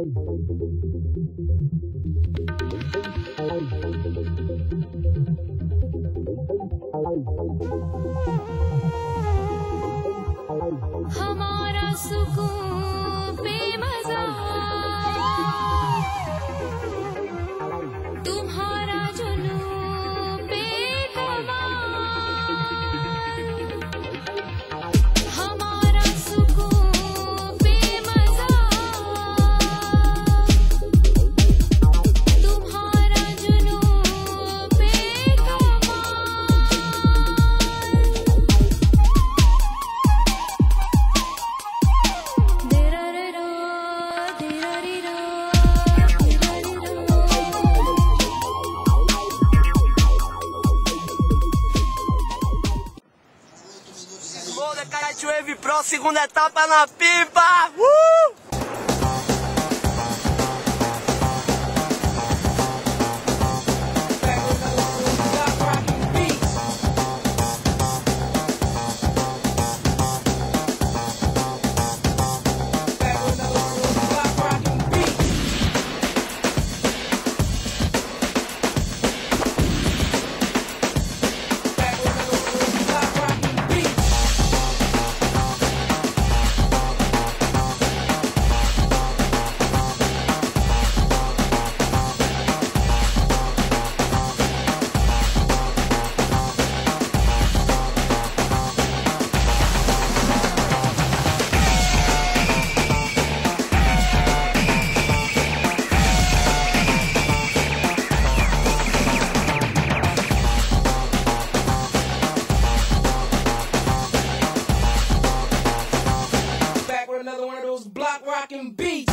どどどどどどど。Pro, segunda etapa na pipa! Uh! rock rockin' beats.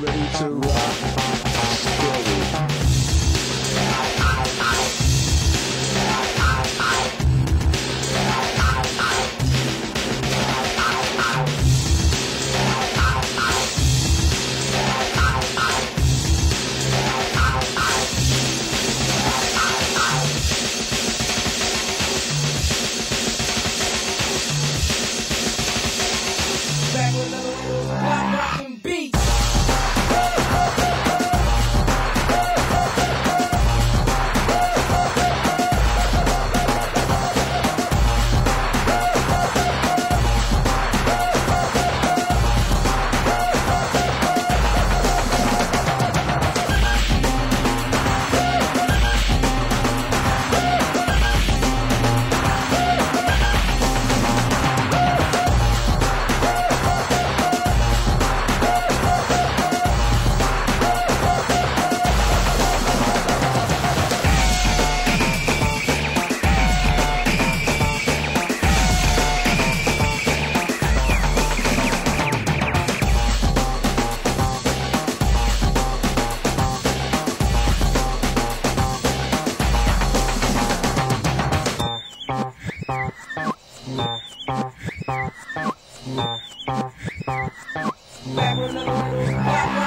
ready to rock. Bye.